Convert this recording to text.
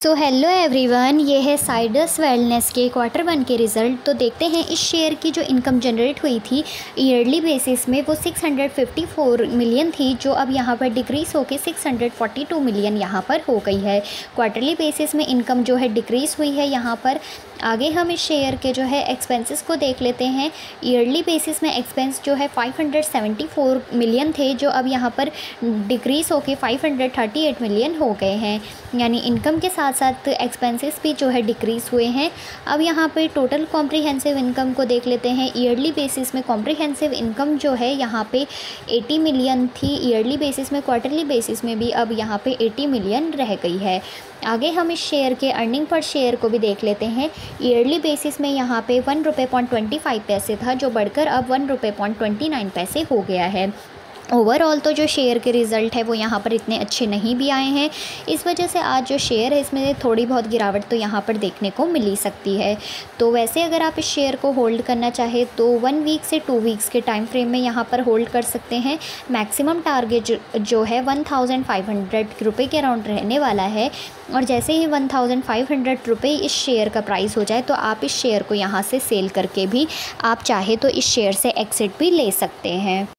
So hello everyone ये है sides wellness के क्वार्टर वन के रिज़ल्ट तो देखते हैं इस शेयर की जो इनकम जनरेट हुई थी ईयरली बेसिस में वो 654 मिलियन थी, जो अब यहाँ पर डिक्रीज़ होकर 642 मिलियन यहाँ पर हो गई है। क्वार्टरली बेसिस में इनकम जो है डिक्रीज़ हुई है यहाँ पर। आगे हम इस शेयर के जो है एक्सपेंसेस को देख लेते हैं। ईयरली बेसिस में एक्सपेंस जो है 574 मिलियन थे, जो अब यहाँ पर डिक्रीज़ होके 538 मिलियन हो गए हैं। यानी इनकम के साथ साथ एक्सपेंसेस भी जो है डिक्रीज़ हुए हैं। अब यहाँ पर टोटल कॉम्प्रीहेंसिव इनकम को देख लेते हैं। ईयरली बेसिस में कॉम्प्रीहेंसिव इनकम जो है यहाँ पे 80 मिलियन थी। ईयरली बेसिस में क्वार्टरली बेसिस में भी अब यहाँ पे 80 मिलियन रह गई है। आगे हम इस शेयर के अर्निंग पर शेयर को भी देख लेते हैं। ईयरली बेसिस में यहाँ पे वन रुपये पॉइंट ट्वेंटी फाइव पैसे था, जो बढ़कर अब वन रुपये पॉइंट ट्वेंटी नाइन पैसे हो गया है। ओवरऑल तो जो शेयर के रिज़ल्ट है, वो यहाँ पर इतने अच्छे नहीं भी आए हैं। इस वजह से आज जो शेयर है, इसमें थोड़ी बहुत गिरावट तो यहाँ पर देखने को मिल सकती है। तो वैसे अगर आप इस शेयर को होल्ड करना चाहे तो वन वीक से टू वीक्स के टाइम फ्रेम में यहाँ पर होल्ड कर सकते हैं। मैक्सिमम टारगेट जो है वन थाउज़ेंड फाइव हंड्रेड रुपये के अराउंड रहने वाला है। और जैसे ही वन थाउज़ेंड फाइव हंड्रेड रुपये इस शेयर का प्राइस हो जाए तो आप इस शेयर को यहाँ से सेल करके भी आप चाहे तो इस शेयर से एक्सिट भी ले सकते हैं।